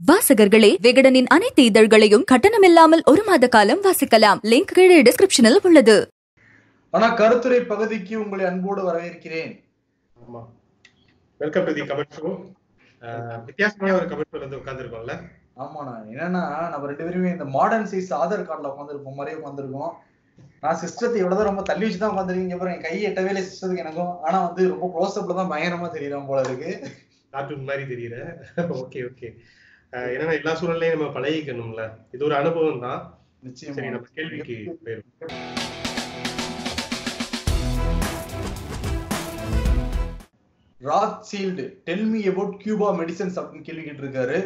வாசகர்களே விகடனின் அனைத்து இதழ்களையும் கட்டணமில்லாமல் ஒரு மாத காலம் வாசிக்கலாம். லிங்க் கீழே டிஸ்கிரிப்ஷனில் உள்ளது. ஆனா கருத்துரை பகுதிக்கு உங்களை அன்போடு வரவேற்கிறேன். ஆமா. Welcome to the comment show வித்தியாசமான ஒரு கமெண்ட் ஷோல வந்து உட்கார்ந்துருக்கோம்ல. ஆமாண்ணா என்னன்னா நம்ம ரெண்டு பேருமே இந்த மாடர்ன் சைஸ் ஆதார் கார்டுல உட்காந்துருப்போம் மாதிரியே உட்காந்துருக்கோம் நான் சிஸ்டத்தை இவ்வளவுதான் ரொம்ப தள்ளி வச்சு தான் உட்காந்துருக்கீங்க அப்புறம் என் கை எட்டவே இல்லை சிஸ்டத்துக்கு எனக்கும். ஆனா வந்து ரொம்ப க்ளோஸ் அப்ல தான் பயங்கரமா தெரியுறோம் போல இருக்கு. கார்ட்டூன் மாதிரி தெரியல. ஓகே ஓகே என்னன்னா எல்லா சூழ்நிலையும் நம்ம பழகிக்கணும்ல. இது ஒரு அனுபவம் தான் சரி நம்ம கேள்விக்கு போயிரும். ராக் sealed tell me about Cuba medicines அப்படின்னு கேள்வி கேட்டிருக்காரு.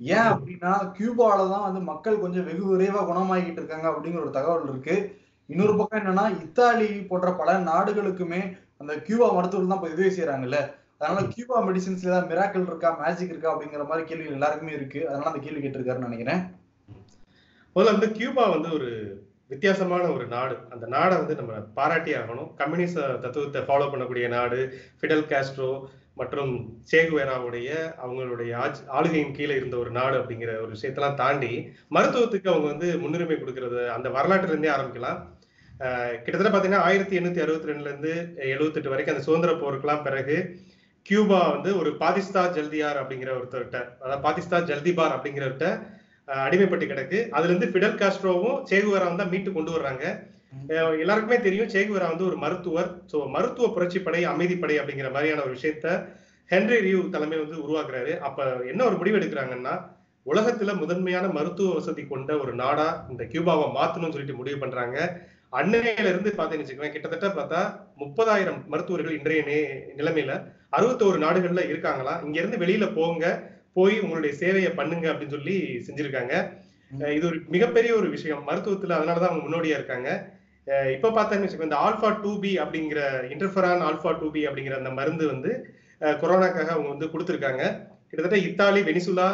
ஏன் அப்படின்னா கியூபால தான் வந்து மக்கள் கொஞ்சம் வெகு விரைவா குணமாகிட்டு இருக்காங்க அப்படிங்கிற ஒரு தகவல் இருக்கு. இன்னொரு பக்கம் என்னன்னா இத்தாலி போன்ற பல நாடுகளுக்குமே அந்த கியூபா மருத்துவர்கள் தான் இப்ப உதவி செய்யறாங்கல்ல அதனால கியூபா மெடிசின்ஸ்ல ஏதாவது மிராக்கல் இருக்கா மேஜிக் இருக்கா அப்படிங்கிற மாதிரி கேள்வி எல்லாருக்குமே இருக்கு. அதனால அந்த கேள்வி கேட்டிருக்காருன்னு நினைக்கிறேன். முதல்ல வந்து கியூபா வந்து ஒரு வித்தியாசமான ஒரு நாடு. அந்த நாடை வந்து நம்ம பாராட்டி ஆகணும். கம்யூனிச தத்துவத்தை ஃபாலோ பண்ணக்கூடிய நாடு ஃபிடல் காஸ்ட்ரோ மற்றும் சேகுவேராவுடைய அவங்களுடைய ஆட்சி ஆளுகையின் கீழே இருந்த ஒரு நாடு அப்படிங்கிற ஒரு விஷயத்தெல்லாம் தாண்டி மருத்துவத்துக்கு அவங்க வந்து முன்னுரிமை கொடுக்கறது அந்த வரலாற்றுல இருந்தே ஆரம்பிக்கலாம் கிட்டத்தட்ட பாத்தீங்கன்னா ஆயிரத்தி எண்ணூத்தி அறுபத்தி ரெண்டுல இருந்து எழுபத்தெட்டு வரைக்கும் அந்த சுதந்திர போருக்கெல்லாம் பிறகு கியூபா வந்து ஒரு பாகிஸ்தா ஜல்தியார் அப்படிங்கிற ஒருத்தர்கிட்ட அதாவது பாகிஸ்தா ஜல்திபார் அப்படிங்கிறவர்கிட்ட அடிமைப்பட்டு கிடக்கு. அதுல இருந்து ஃபிடல் காஸ்ட்ரோவும் சேகுவராவும் தான் மீட்டு கொண்டு வர்றாங்க. எல்லாருக்குமே தெரியும் சேகுவரா வந்து ஒரு மருத்துவர். ஸோ மருத்துவ புரட்சிப்படை அமைதிப்படை அப்படிங்கிற மாதிரியான ஒரு விஷயத்த ஹென்ரி ரியூ தலைமை வந்து உருவாக்குறாரு. அப்ப என்ன ஒரு முடிவு எடுக்கிறாங்கன்னா உலகத்துல முதன்மையான மருத்துவ வசதி கொண்ட ஒரு நாடா இந்த கியூபாவை மாத்தணும்னு சொல்லிட்டு முடிவு பண்றாங்க. அன்னையில இருந்து பாத்தீங்கன்னு வச்சுக்கோங்க கிட்டத்தட்ட பார்த்தா முப்பதாயிரம் மருத்துவர்கள் இன்றைய நிலைமையில அறுபத்தோரு நாடுகள்ல இருக்காங்களா? இங்க இருந்து வெளியில போங்க போய் உங்களுடைய சேவையை பண்ணுங்க அப்படின்னு சொல்லி செஞ்சிருக்காங்க. இது ஒரு மிகப்பெரிய ஒரு விஷயம். மருத்துவத்துல அதனாலதான் அவங்க முன்னோடியா இருக்காங்க. இப்ப பார்த்தீங்கன்னு வச்சுக்கோங்க இந்த ஆல்பா டூ பி அப்படிங்கிற இன்டர்ஃபரான் ஆல்பா டூ பி அப்படிங்கிற அந்த மருந்து வந்து கொரோனாக்காக அவங்க வந்து கொடுத்துருக்காங்க. கிட்டத்தட்ட Italy Venezuela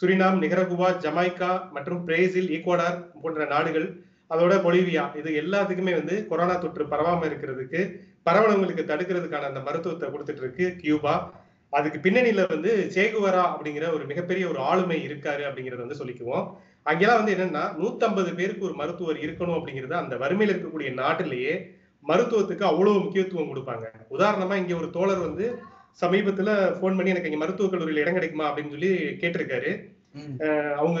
Suriname Nicaragua Jamaica மற்றும் பிரேசில் ஈக்வடார் போன்ற நாடுகள் அதோட பொலிவியா. இது எல்லாத்துக்குமே வந்து கொரோனா தொற்று பரவாம இருக்கிறதுக்கு பரவலங்களுக்கு தடுக்கிறதுக்கான அந்த மருத்துவத்தை கொடுத்துட்டு இருக்கு கியூபா. அதுக்கு பின்னணியில வந்து சேகுவரா அப்படிங்கிற ஒரு மிகப்பெரிய ஒரு ஆளுமை இருக்காரு அப்படிங்கறத வந்து சொல்லிக்குவோம். அங்கெல்லாம் வந்து என்னன்னா 150 பேருக்கு ஒரு மருத்துவர் இருக்கணும் அப்படிங்கிறது அந்த வறுமையில இருக்கக்கூடிய நாட்டிலேயே மருத்துவத்துக்கு அவ்வளவு முக்கியத்துவம் கொடுப்பாங்க. உதாரணமா இங்க ஒரு தோழர் வந்து சமீபத்துல ஃபோன் பண்ணி எனக்கு இங்க மருத்துவக் கல்லூரியில் இடம் கிடைக்குமா? அப்படின்னு சொல்லி கேட்டிருக்காரு. அவங்க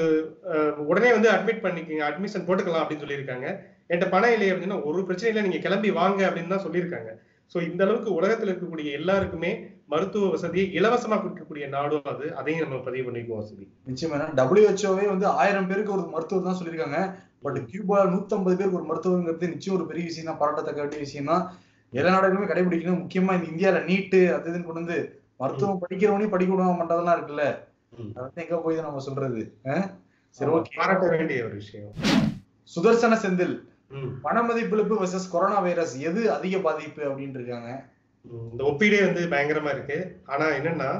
உடனே வந்து அட்மிட் பண்ணிக்கங்க அட்மிஷன் போட்டுக்கலாம் அப்படின்னு சொல்லியிருக்காங்க. என்கிட்ட பணம் இல்லை அப்படின்னா ஒரு பிரச்சனை இல்லை நீங்க கிளம்பி வாங்க அப்படின்னு தான் சொல்லியிருக்காங்க. சோ இந்த அளவுக்கு உலகத்துல இருக்கக்கூடிய எல்லாருக்குமே மருத்துவ வசதியை இலவசமா கொடுக்கக்கூடிய நாடும் அது. அதையும் நம்ம பதிவு பண்ணிக்குவோம் வசதி. நிச்சயமா டபிள்யூஹெச்ஓவே வந்து ஆயிரம் பேருக்கு ஒரு மருத்துவர் தான் சொல்லியிருக்காங்க. பட் கியூபா 150 பேருக்கு ஒரு மருத்துவங்கிறது நிச்சயம் ஒரு பெரிய விஷயம் தான் பாராட்டத்தக்க வேண்டிய விஷயம் தான். எல்லா நாடுகளுமே கடைபிடிக்கணும். முக்கியமா இந்த இந்தியால நீட்டு அது இதுன்னு கொண்டு வந்து மருத்துவம் படிக்கிறவனையும் படிக்க விட மாட்டதெல்லாம் இருக்குல்ல. அது எங்க போய் நம்ம சொல்றது? சரி ஓகே. பாராட்ட வேண்டிய ஒரு விஷயம். சுதர்சன செந்தில். ம். பண மதிப்பிழப்பு வெர்சஸ் கொரோனா வைரஸ் எது அதிக பாதிப்பு அப்படின்னு இருக்காங்க? இந்த ஒப்பீடே வந்து பயங்கரமா இருக்கு. ஆனா என்னன்னா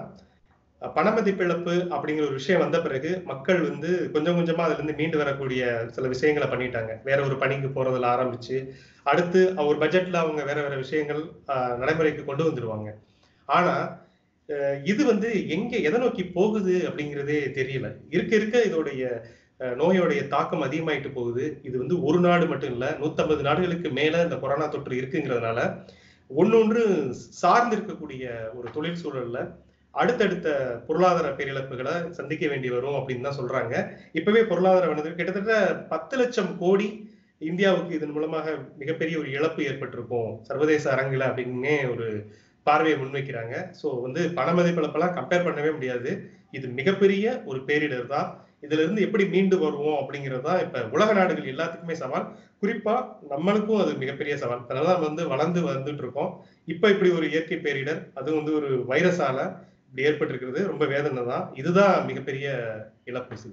அஹ், பண மதிப்பிழப்பு அப்படிங்கிற ஒரு விஷயம் வந்த பிறகு மக்கள் வந்து கொஞ்சம் கொஞ்சமா அதுல இருந்து மீண்டு வரக்கூடிய சில விஷயங்களை பண்ணிட்டாங்க. வேற ஒரு பணிக்கு போறதுல ஆரம்பிச்சு அடுத்து ஒரு பட்ஜெட்ல அவங்க வேற வேற விஷயங்கள் நடைமுறைக்கு கொண்டு வந்துருவாங்க. ஆனா இது வந்து எங்க எதை நோக்கி போகுது அப்படிங்கிறதே தெரியல. இருக்க இருக்க இதோடைய நோயோடைய தாக்கம் அதிகமாயிட்டு போகுது. இது வந்து ஒரு நாடு மட்டும் இல்ல 150 நாடுகளுக்கு மேல இந்த கொரோனா தொற்று இருக்குங்கிறதுனால ஒன்னொன்று சார்ந்து இருக்கக்கூடிய ஒரு தொழில் சூழல்ல அடுத்தடுத்த பொருளாதார பேரிழப்புகளை சந்திக்க வேண்டி வரும் அப்படின்னு தான் சொல்றாங்க. இப்பவே பொருளாதார வளர்ந்து கிட்டத்தட்ட பத்து லட்சம் கோடி இந்தியாவுக்கு இதன் மூலமாக மிகப்பெரிய ஒரு இழப்பு ஏற்பட்டிருக்கும். சர்வதேச அரங்குல அப்படின்னே ஒரு பார்வையை முன்வைக்கிறாங்க. ஸோ வந்து பண மதிப்பிழப்பெல்லாம் கம்பேர் பண்ணவே முடியாது. இது மிகப்பெரிய ஒரு பேரிடர் தான். இதுல இருந்து எப்படி மீண்டு வருவோம் அப்படிங்கிறது தான் இப்ப உலக நாடுகள் எல்லாத்துக்குமே சவால். குறிப்பா நம்மளுக்கும் அது மிகப்பெரிய சவால். அதனால வந்து வளர்ந்து வந்துட்டு இருக்கோம். இப்ப இப்படி ஒரு இயற்கை பேரிடர் அது வந்து ஒரு வைரஸால இப்படி ஏற்பட்டிருக்கிறது ரொம்ப வேதனை தான். இதுதான் மிகப்பெரிய இழப்பு.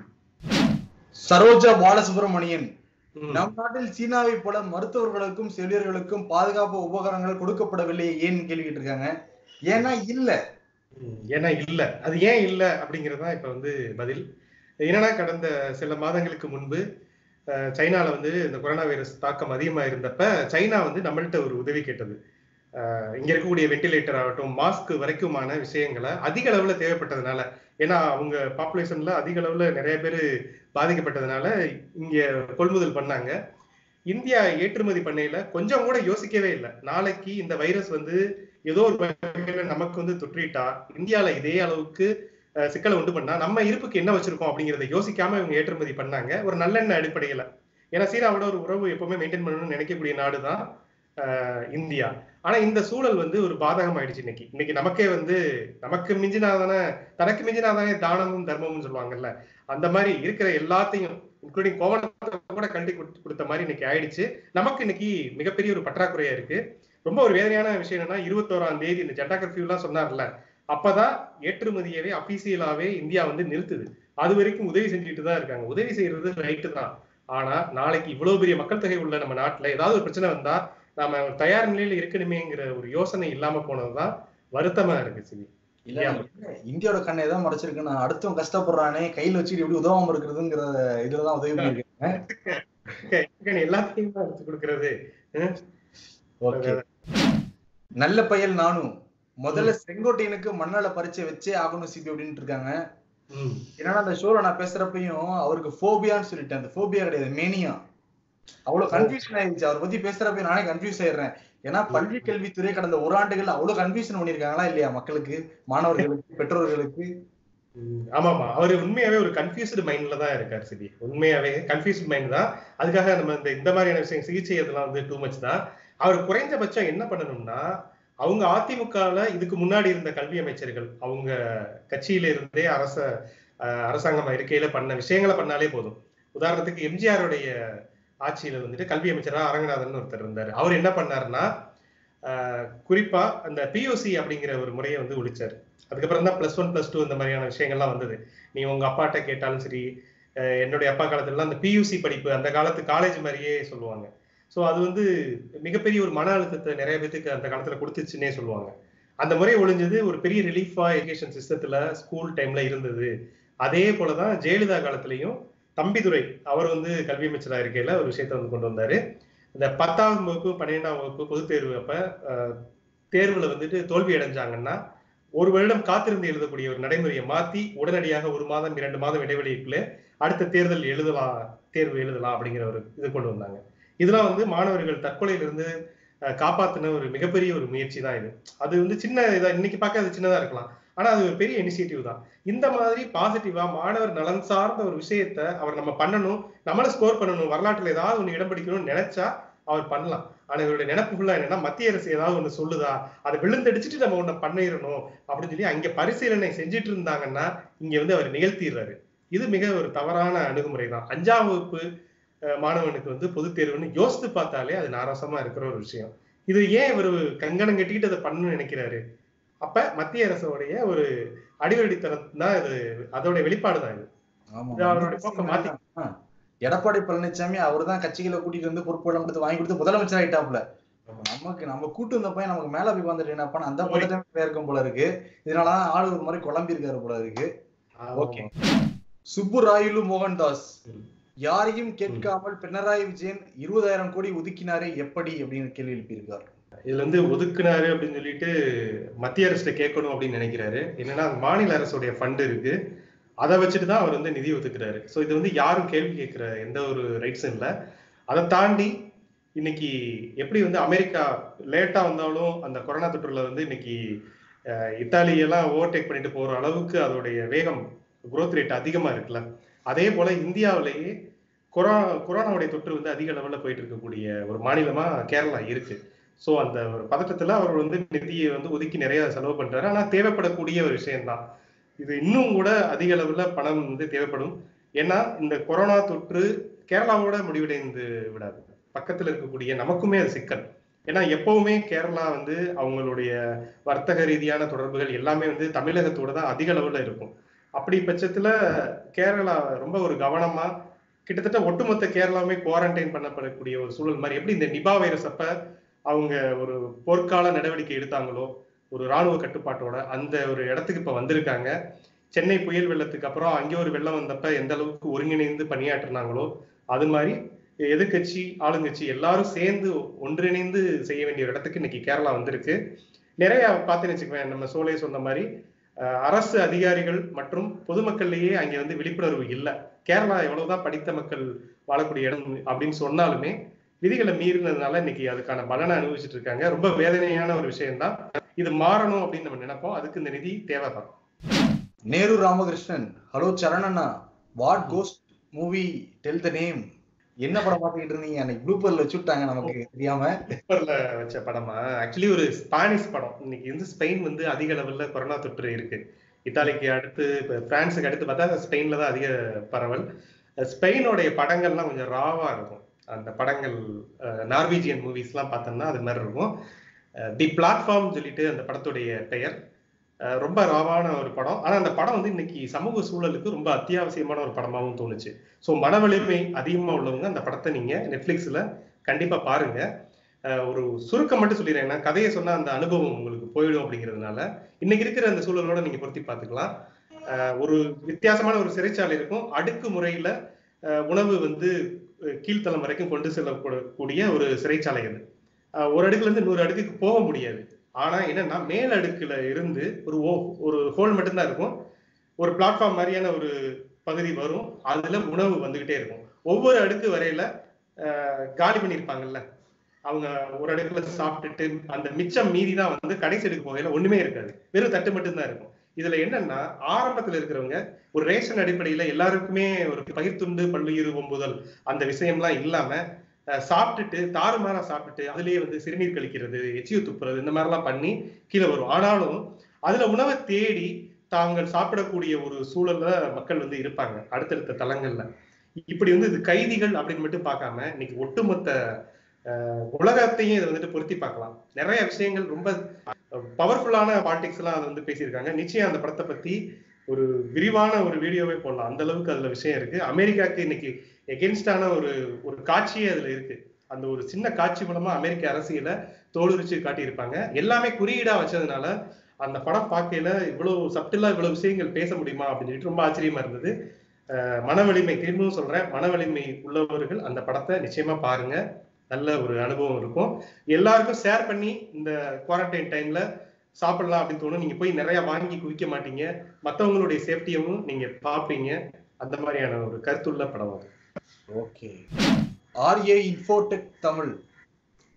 சரோஜா பாலசுப்ரமணியன் நம் நாட்டில் சீனாவை போல மருத்துவர்களுக்கும் செவிலியர்களுக்கும் பாதுகாப்பு உபகரணங்கள் கொடுக்கப்படவில்லை ஏன்னு கேள்விட்டு இருக்காங்க ஏன்னா இல்ல. ஏன்னா இல்ல. அது ஏன் இல்ல அப்படிங்கிறது தான் இப்ப வந்து பதில். என்னன்னா கடந்த சில மாதங்களுக்கு முன்பு சைனால வந்து இந்த கொரோனா வைரஸ் தாக்கம் அதிகமா இருந்தப்ப சைனா வந்து நம்மள்ட்ட ஒரு உதவி கேட்டது. இங்க இருக்கக்கூடிய வெண்டிலேட்டர் ஆகட்டும் மாஸ்க் வரைக்குமான விஷயங்களை அதிக அளவுல தேவைப்பட்டதுனால ஏன்னா அவங்க பாப்புலேஷன்ல அதிக அளவுல நிறைய பேர் பாதிக்கப்பட்டதுனால இங்க கொள்முதல் பண்ணாங்க. இந்தியா ஏற்றுமதி பண்ணையில கொஞ்சம் கூட யோசிக்கவே இல்லை. நாளைக்கு இந்த வைரஸ் வந்து ஏதோ ஒரு வகையில நமக்கு வந்து தொற்றிட்டா இந்தியால இதே அளவுக்கு சிக்கலை உண்டு பண்ணா நம்ம இருப்புக்கு என்ன வச்சிருக்கோம் அப்படிங்கறத யோசிக்காம இவங்க ஏற்றுமதி பண்ணாங்க. ஒரு நல்லெண்ண அடிப்படையில. ஏன்னா சீனாவோட ஒரு உறவு எப்பவுமே மெயின்டைன் பண்ணணும்னு நினைக்கக்கூடிய நாடுதான் அஹ், இந்தியா. ஆனா இந்த சூழல் வந்து ஒரு பாதகம் ஆயிடுச்சு இன்னைக்கு. இன்னைக்கு நமக்கே வந்து நமக்கு மிஞ்சினாதானே தனக்கு மிஞ்சினாதானே தானமும் தர்மமும் சொல்லுவாங்கல்ல. அந்த மாதிரி இருக்கிற எல்லாத்தையும் இன்க்ளூடிங் கோவணத்தை கூட கண்டி கொடுத்த மாதிரி இன்னைக்கு ஆயிடுச்சு. நமக்கு இன்னைக்கு மிகப்பெரிய ஒரு பற்றாக்குறையா இருக்கு. ரொம்ப ஒரு வேதனையான விஷயம் என்னன்னா இருபத்தோராம் தேதி இந்த ஜட்டா கர்ஃபியூ எல்லாம் சொன்னார்ல. அப்பதான் ஏற்றுமதியவே அபிசியலாவே இந்தியா வந்து நிறுத்துது. அது வரைக்கும் உதவி செஞ்சுட்டு தான் இருக்காங்க. உதவி செய்யறது ரைட்டு தான். ஆனா நாளைக்கு இவ்வளவு பெரிய மக்கள் தொகை உள்ள நம்ம நாட்டுல ஏதாவது ஒரு பிரச்சனை வந்தா நாம தயார் நிலையில இருக்கணுமேங்கிற ஒரு யோசனை இல்லாம போனதுதான் வருத்தமா இருக்கு சிவி. இல்ல இந்தியாவோட கண்ணை தான் மறைச்சிருக்கு. நான் அடுத்தவன் கஷ்டப்படுறானே கையில வச்சுட்டு எப்படி உதவாம இருக்கிறதுங்கிற இதுலதான் உதவி பண்ணிருக்கேன் எல்லாத்தையும் எடுத்து கொடுக்கறது. நல்ல பயல் நானும். முதல்ல செங்கோட்டையனுக்கு மண்ணால பறிச்சு வச்சே ஆகணும் சிபி அப்படின்ட்டு இருக்காங்க. ஏன்னா அந்த ஷோல நான் பேசுறப்பையும் அவருக்கு ஃபோபியான்னு சொல்லிட்டேன். அந்த ஃபோபியா கிடையாது. மேனியா அவ்வளவு கன்ஃபியூஷன் ஆயிடுச்சு அவர் பத்தி பேசுறப்ப நானே கன்ஃபியூஸ் ஆயிடுறேன். ஏன்னா பள்ளி கல்வித்துறை கடந்த ஒரு ஆண்டுகள் அவ்வளவு கன்ஃபியூஷன் பண்ணிருக்காங்களா இல்லையா மக்களுக்கு மாணவர்களுக்கு பெற்றோர்களுக்கு? ஆமாமா. அவர் உண்மையாவே ஒரு கன்ஃபியூஸ்டு மைண்ட்ல தான் இருக்காரு சிபி. உண்மையாவே கன்ஃபியூஸ்ட் மைண்ட் தான். அதுக்காக நம்ம இந்த இந்த மாதிரியான விஷயம் சிகிச்சை இதெல்லாம் வந்து டூ மச் தான். அவர் குறைஞ்சபட்சம் என்ன பண்ணணும்னா அவங்க அதிமுகல இதுக்கு முன்னாடி இருந்த கல்வி அமைச்சர்கள் அவங்க கட்சியில இருந்தே அரச அஹ், அரசாங்கம் இருக்கையில பண்ண விஷயங்களை பண்ணாலே போதும். உதாரணத்துக்கு எம்ஜிஆருடைய ஆட்சியில வந்துட்டு கல்வி அமைச்சராக அரங்கநாதன் ஒருத்தர் இருந்தார். அவர் என்ன பண்ணாருன்னா குறிப்பாக குறிப்பா அந்த பியூசி அப்படிங்கிற ஒரு முறையை வந்து ஒழிச்சார். அதுக்கப்புறம் தான் பிளஸ் ஒன் பிளஸ் டூ இந்த மாதிரியான விஷயங்கள்லாம் வந்தது. நீ உங்க அப்பாட்ட கேட்டாலும் சரி என்னுடைய அப்பா காலத்துலலாம் அந்த பியூசி படிப்பு அந்த காலத்து காலேஜ் மாதிரியே சொல்லுவாங்க. ஸோ அது வந்து மிகப்பெரிய ஒரு மன அழுத்தத்தை நிறைய பேத்துக்கு அந்த காலத்துல கொடுத்துச்சுன்னே சொல்லுவாங்க. அந்த முறை ஒழிஞ்சது ஒரு பெரிய ரிலீஃபா எஜுகேஷன் சிஸ்டத்துல ஸ்கூல் டைம்ல இருந்தது. அதே போலதான் ஜெயலலிதா காலத்திலையும் தம்பிதுரை அவர் வந்து கல்வி அமைச்சராக இருக்கையில ஒரு விஷயத்தை வந்து கொண்டு வந்தாரு. இந்த பத்தாம் வகுப்பு பன்னிரெண்டாம் வகுப்பு பொதுத் தேர்வு அப்ப தேர்வுல வந்துட்டு தோல்வி அடைஞ்சாங்கன்னா ஒரு வருடம் காத்திருந்து எழுதக்கூடிய ஒரு நடைமுறையை மாத்தி உடனடியாக ஒரு மாதம் இரண்டு மாதம் இடைவெளிக்குள்ளே அடுத்த தேர்தல் எழுதலாம் தேர்வு எழுதலாம் அப்படிங்கிற ஒரு இது கொண்டு வந்தாங்க. இதெல்லாம் வந்து மாணவர்கள் தற்கொலையிலிருந்து காப்பாத்தின ஒரு மிகப்பெரிய ஒரு முயற்சி தான் இது. அது வந்து சின்ன இதாக இன்னைக்கு பார்க்க அது சின்னதா இருக்கலாம். ஆனா அது ஒரு பெரிய இனிஷியேட்டிவ் தான். இந்த மாதிரி பாசிட்டிவா மாணவர் நலன் சார்ந்த ஒரு விஷயத்த அவர் நம்ம பண்ணணும் நம்மளும் ஸ்கோர் பண்ணணும் வரலாற்றுல ஏதாவது ஒண்ணு இடம் பிடிக்கணும்னு நினைச்சா அவர் பண்ணலாம். ஆனா இவருடைய நினைப்பு ஃபுல்லா என்னன்னா மத்திய அரசு ஏதாவது ஒண்ணு சொல்லுதா அதை விழுந்தடிச்சிட்டு நம்ம ஒண்ணு பண்ணிடணும் அப்படின்னு சொல்லி அங்க பரிசீலனை செஞ்சுட்டு இருந்தாங்கன்னா இங்க வந்து அவர் நிகழ்த்திடுறாரு. இது மிக ஒரு தவறான அணுகுமுறை தான். அஞ்சாம் வகுப்பு மாணவனுக்கு வந்து பொதுத் தேர்வுன்னு யோசித்து பார்த்தாலே அது நாராசமா இருக்கிற ஒரு விஷயம். இது ஏன் இவர் கங்கணம் கட்டிக்கிட்டு அதை பண்ணணும்னு நினைக்கிறாரு? அப்ப மத்திய அரசோடைய ஒரு அடிவடித்தனம் தான் இது அதோட வெளிப்பாடு தான் இது. அவருடைய போக்கை மாத்தி ஆ. எடப்பாடி பழனிசாமி அவர் தான் கட்சிகளை கூட்டிட்டு வந்து பொறுப்புகளை கொடுத்து வாங்கி கொடுத்து முதலமைச்சர் ஆயிட்டாப்ல நமக்கு நம்ம கூட்டு வந்த பையன் நமக்கு மேல போய் வந்துட்டு என்னப்பா அந்த பதட்டமே இருக்கும் போல இருக்கு. இதனாலதான் ஆளு ஒரு மாதிரி குழம்பி இருக்காரு போல இருக்கு. ஓகே. சுப்பு ராயுலு மோகன்தாஸ். யாரையும் கேட்காமல் பினராயி விஜயன் இருபதாயிரம் கோடி ஒதுக்கினாரே எப்படி அப்படின்னு கேள்வி எழுப்பியிருக்கார். இதுல வந்து ஒதுக்குனாரு அப்படின்னு சொல்லிட்டு மத்திய அரசு கேட்கணும் அப்படின்னு நினைக்கிறாரு. என்னன்னா மாநில அரசுடைய ஃபண்ட் இருக்கு. அதை வச்சுட்டு தான் அவர் வந்து நிதி ஒதுக்குறாரு. ஸோ இது வந்து யாரும் கேள்வி கேட்கிற எந்த ஒரு ரைட்ஸும் இல்லை. அதை தாண்டி இன்னைக்கு எப்படி வந்து அமெரிக்கா லேட்டா வந்தாலும் அந்த கொரோனா தொற்றுல வந்து இன்னைக்கு இத்தாலியெல்லாம் ஓவர்டேக் பண்ணிட்டு போற அளவுக்கு அதோடைய வேகம் குரோத் ரேட் அதிகமா இருக்குல்ல. அதே போல இந்தியாவிலேயே கொரோனா கொரோனாவுடைய தொற்று வந்து அதிக லெவல்ல போயிட்டு இருக்கக்கூடிய ஒரு மாநிலமா கேரளா இருக்கு. ஸோ அந்த ஒரு பதட்டத்தில் அவர் வந்து நிதியை வந்து ஒதுக்கி நிறைய செலவு பண்றாரு. ஆனால் தேவைப்படக்கூடிய ஒரு விஷயம்தான். இது இன்னும் கூட அதிக அளவில் பணம் வந்து தேவைப்படும். ஏன்னா இந்த கொரோனா தொற்று கேரளாவோட முடிவடைந்து விடாது. பக்கத்தில் இருக்கக்கூடிய நமக்குமே அது சிக்கல். ஏன்னா எப்பவுமே கேரளா வந்து அவங்களுடைய வர்த்தக ரீதியான தொடர்புகள் எல்லாமே வந்து தமிழகத்தோட தான் அதிக அளவில் இருக்கும். அப்படி பட்சத்துல கேரளா ரொம்ப ஒரு கவனமா கிட்டத்தட்ட ஒட்டுமொத்த கேரளாவுமே குவாரண்டைன் பண்ணப்படக்கூடிய ஒரு சூழல் மாதிரி. எப்படி இந்த நிபா வைரஸ் அப்ப அவங்க ஒரு போர்க்கால நடவடிக்கை எடுத்தாங்களோ ஒரு ராணுவ கட்டுப்பாட்டோட அந்த ஒரு இடத்துக்கு இப்ப வந்திருக்காங்க. சென்னை புயல் வெள்ளத்துக்கு அப்புறம் அங்கே ஒரு வெள்ளம் வந்தப்ப எந்த அளவுக்கு ஒருங்கிணைந்து பணியாற்றினாங்களோ அது மாதிரி எதிர்க்கட்சி ஆளுங்கட்சி எல்லாரும் சேர்ந்து ஒன்றிணைந்து செய்ய வேண்டிய ஒரு இடத்துக்கு இன்னைக்கு கேரளா வந்திருக்கு. நிறைய பார்த்தேன்னு வச்சுக்குவேன் நம்ம சோலையை சொன்ன மாதிரி அரசு அதிகாரிகள் மற்றும் பொதுமக்கள்லயே அங்கே வந்து விழிப்புணர்வு இல்லை. கேரளா எவ்வளவுதான் படித்த மக்கள் வாழக்கூடிய இடம் அப்படின்னு சொன்னாலுமே விதிகளை மீறினதுனால இன்னைக்கு அதுக்கான பலனை அனுபவிச்சுட்டு இருக்காங்க. ரொம்ப வேதனையான ஒரு விஷயம்தான். இது மாறணும் அப்படின்னு நம்ம நினைப்போம். அதுக்கு இந்த நிதி தேவைதான் Nehru Ramakrishnan hello சரணண்ணா what ghost movie tell the name என்ன படம் பார்த்துக்கிட்டு இருந்தீங்க? அன்னைக்கு ப்ளூப்பர்ல வச்சு விட்டாங்க நமக்கு தெரியாம. பேப்பர்ல வச்ச படமா? ஆக்சுவலி ஒரு ஸ்பானிஷ் படம். இன்னைக்கு வந்து ஸ்பெயின் வந்து அதிக லெவல்ல கொரோனா தொற்று இருக்கு. இத்தாலிக்கு அடுத்து இப்ப பிரான்ஸுக்கு அடுத்து பார்த்தா ஸ்பெயின்ல தான் அதிக பரவல். ஸ்பெயினோடைய படங்கள்லாம் கொஞ்சம் ராவா இருக்கும். அந்த படங்கள் நார்வீஜியன் மூவிஸ்லாம் பார்த்தோம்னா அது மாதிரி இருக்கும். தி பிளாட்ஃபார்ம் சொல்லிட்டு அந்த படத்துடைய பெயர். ரொம்ப ராவான ஒரு படம். ஆனால் அந்த படம் வந்து இன்னைக்கு சமூக சூழலுக்கு ரொம்ப அத்தியாவசியமான ஒரு படமாகவும் தோணுச்சு. ஸோ மன வலிமை உள்ளவங்க அந்த படத்தை நீங்கள் நெட்ஃப்ளிக்ஸில் கண்டிப்பாக பாருங்கள் ஒரு சுருக்கம் மட்டும் சொல்லிடுறேன். ஏன்னா கதையை சொன்னால் அந்த அனுபவம் உங்களுக்கு போயிடும் அப்படிங்கிறதுனால இன்னைக்கு இருக்கிற அந்த சூழலோட நீங்கள் பொருத்தி பார்த்துக்கலாம். ஒரு வித்தியாசமான ஒரு சிறைச்சாலை இருக்கும். அடுக்கு முறையில் உணவு வந்து கீழ்த்தளம் வரைக்கும் கொண்டு செல்லக்கூடிய ஒரு சிறைச்சாலை அது. ஒரு அடுக்குல இருந்து நூறு அடுக்குக்கு போக முடியாது. ஆனா என்னன்னா மேல் அடுக்குல இருந்து ஒரு ஓ ஒரு ஹோல் மட்டும்தான் இருக்கும். ஒரு பிளாட்ஃபார்ம் மாதிரியான ஒரு பகுதி வரும். அதுல உணவு வந்துகிட்டே இருக்கும். ஒவ்வொரு அடுக்கு வரையில காலி பண்ணியிருப்பாங்கல்ல. அவங்க ஒரு அடுக்குல சாப்பிட்டுட்டு அந்த மிச்சம் மீதி தான் வந்து கடைசி அடுக்கு போகையில ஒண்ணுமே இருக்காது. வெறும் தட்டு மட்டும்தான் இருக்கும். இதுல என்னன்னா ஆரம்பத்துல இருக்கிறவங்க ஒரு ரேஷன் அடிப்படையில எல்லாருக்குமே ஒரு பகிர்த்துண்டு பல்லுயிர் ஒம்புதல் அந்த விஷயம்லாம் இல்லாம சாப்பிட்டுட்டு தாறுமாறா சாப்பிட்டுட்டு அதுலயே வந்து சிறுநீர் கழிக்கிறது எச்சிய துப்புறது இந்த மாதிரிலாம் பண்ணி கீழே வரும். ஆனாலும் அதுல உணவை தேடி தாங்கள் சாப்பிடக்கூடிய ஒரு சூழல்ல மக்கள் வந்து இருப்பாங்க அடுத்தடுத்த தளங்கள்ல. இப்படி வந்து இது கைதிகள் அப்படின்னு மட்டும் பார்க்காம இன்னைக்கு ஒட்டுமொத்த உலகத்தையும் இதை வந்துட்டு பொருத்தி பார்க்கலாம். நிறைய விஷயங்கள் ரொம்ப பவர்ஃபுல்லான பாலிடிக்ஸ் எல்லாம் அதை வந்து பேசியிருக்காங்க. நிச்சயம் அந்த படத்தை பத்தி ஒரு விரிவான ஒரு வீடியோவே போடலாம். அந்த அளவுக்கு அதுல விஷயம் இருக்கு. அமெரிக்காக்கு இன்னைக்கு எகென்ஸ்டான ஒரு ஒரு காட்சியே அதுல இருக்கு. அந்த ஒரு சின்ன காட்சி மூலமா அமெரிக்க அரசியல தோலுரிச்சு காட்டியிருப்பாங்க. எல்லாமே குறியீடா வச்சதுனால அந்த படம் பார்க்கையில இவ்வளவு சப்டிலா இவ்வளவு விஷயங்கள் பேச முடியுமா அப்படின்னு சொல்லிட்டு ரொம்ப ஆச்சரியமா இருந்தது. மன வலிமை திரும்பவும் சொல்றேன். மன வலிமை உள்ளவர்கள் அந்த படத்தை நிச்சயமா பாருங்க. நல்ல ஒரு அனுபவம் இருக்கும். எல்லாருக்கும் ஷேர் பண்ணி இந்த குவாரண்டைன் டைம்ல சாப்பிடலாம் அப்படின்னு தோணும். நீங்க போய் நிறைய வாங்கி குவிக்க மாட்டீங்க. மத்தவங்களுடைய சேஃப்டியும் நீங்க பார்ப்பீங்க. அந்த மாதிரியான ஒரு கருத்துள்ள படம் அது. Okay. R A Infotech Tamil.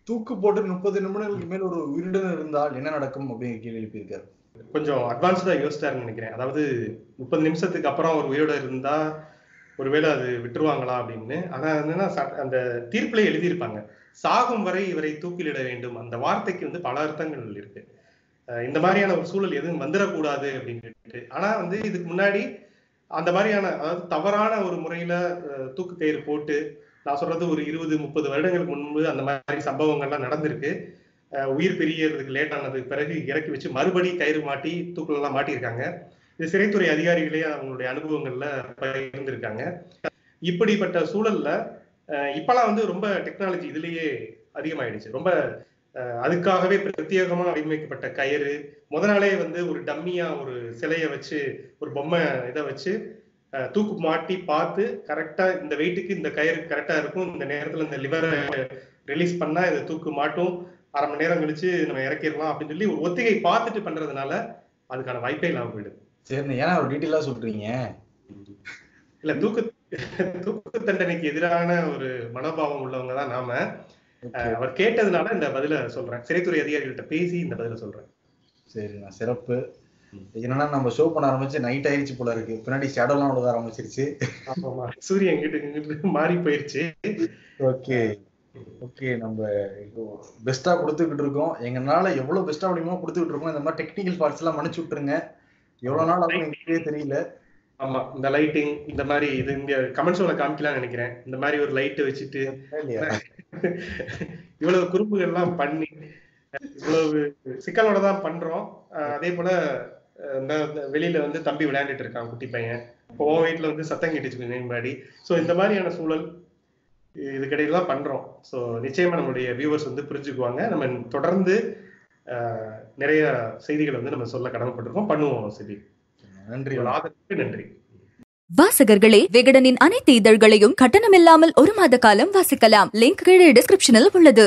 தூக்கு போட்டு முப்பது நிமிடங்களுக்கு மேல் ஒரு உயிருடன் இருந்தால் என்ன நடக்கும் அப்படிங்கிற கேள்வி எழுப்பியிருக்காரு. கொஞ்சம் அட்வான்ஸ்டா யோசிச்சாருன்னு நினைக்கிறேன். அதாவது முப்பது நிமிஷத்துக்கு அப்புறம் ஒரு உயிரோட இருந்தா ஒருவேளை அது விட்டுருவாங்களா அப்படின்னு. ஆனா என்னன்னா அந்த தீர்ப்புல எழுதியிருப்பாங்க. சாகும் வரை இவரை தூக்கிலிட வேண்டும். அந்த வார்த்தைக்கு வந்து பல அர்த்தங்கள் இருக்கு. இந்த மாதிரியான ஒரு சூழல் எதுவும் வந்துடக்கூடாது அப்படின்ட்டு ஆனா வந்து இதுக்கு முன்னாடி அந்த மாதிரியான அதாவது தவறான ஒரு முறையில தூக்கு கயிறு போட்டு நான் சொல்றது ஒரு இருபது முப்பது வருடங்களுக்கு முன்பு அந்த மாதிரி சம்பவங்கள்லாம் நடந்திருக்கு. உயிர் பிரியறதுக்கு லேட் ஆனதுக்கு பிறகு இறக்கி வச்சு மறுபடி கயிறு மாட்டி தூக்குல மாட்டியிருக்காங்க. இது சிறைத்துறை அதிகாரிகளே அவங்களுடைய அனுபவங்கள்ல பகிர்ந்திருக்காங்க. இப்படிப்பட்ட சூழல்ல இப்பெல்லாம் வந்து ரொம்ப டெக்னாலஜி இதுலயே அதிகமாயிடுச்சு. ரொம்ப அஹ், அதுக்காகவே பிரத்யேகமா வடிவமைக்கப்பட்ட கயிறு முத நாளே வந்து ஒரு டம்மியா ஒரு சிலையை வச்சு ஒரு பொம்மை இதை வச்சு தூக்கு மாட்டி பார்த்து கரெக்டா இந்த வெயிட்டுக்கு இந்த கயிறு கரெக்டா இருக்கும். இந்த நேரத்துல இந்த லிவரை ரிலீஸ் பண்ணா இதை தூக்கு மாட்டும். அரை மணி நேரம் கழிச்சு நம்ம இறக்கிடலாம் அப்படின்னு சொல்லி ஒரு ஒத்திகை பார்த்துட்டு பண்றதுனால அதுக்கான வாய்ப்பே இல்லாம போயிடுது. சரி ஏன்னா ஒரு டீட்டெயிலா சொல்றீங்க. இல்ல தூக்கு தூக்கு தண்டனைக்கு எதிரான ஒரு மனோபாவம் உள்ளவங்க தான் நாம. அவர் கேட்டதுனால இந்த பதில சொல்றேன். சிறைத்துறை அதிகாரிகள்ட்ட பேசி இந்த பதில சொல்றேன். சரி நான் சிறப்பு என்னன்னா நம்ம ஷோ பண்ண ஆரம்பிச்சு நைட் ஆயிடுச்சு போல இருக்கு. பின்னாடி ஷேடோலாம் விழுக ஆரம்பிச்சிருச்சு. ஆமாமா சூரியன் இங்கிட்டு மாறி போயிருச்சு. ஓகே ஓகே நம்ம பெஸ்டா கொடுத்துக்கிட்டு இருக்கோம். எங்கனால எவ்வளவு பெஸ்டா முடியுமோ கொடுத்துக்கிட்டு இருக்கோம். இந்த மாதிரி டெக்னிக்கல் பார்ட்ஸ் எல்லாம் மன்னிச்சு விட்டுருங்க. எவ்வளவு நாள் ஆகும் எனக்கே தெரியல. ஆமா இந்த லைட்டிங் இந்த மாதிரி இது இங்க கமெண்ட் ஷோல காமிக்கலாம்னு நினைக்கிறேன். இந்த மாதிரி ஒரு லைட் வச்சுட்டு. இவ்வளவு குறும்புகள் எல்லாம் பண்ணி இவ்வளவு சிக்கலோட தான் பண்றோம். அதே போல இந்த இந்த வெளியில வந்து தம்பி விளையாண்டுட்டு இருக்கான் குட்டி பையன். இப்போ வீட்டுல வந்து சத்தம் கேட்டுச்சு முன்னாடி. சோ இந்த மாதிரியான சூழல் இதுக்கிடையில தான் பண்றோம். சோ நிச்சயமா நம்மளுடைய வியூவர்ஸ் வந்து புரிஞ்சுக்குவாங்க. நம்ம தொடர்ந்து நிறைய செய்திகளை வந்து நம்ம சொல்ல கடமைப்பட்டிருக்கோம். பண்ணுவோம் சிபி நன்றி. ஆதரவுக்கு நன்றி. வாசகர்களே விகடனின் அனைத்து இதழ்களையும் கட்டணமில்லாமல் ஒரு மாத காலம் வாசிக்கலாம். லிங்க் கீழே டிஸ்கிரிப்ஷனில் உள்ளது.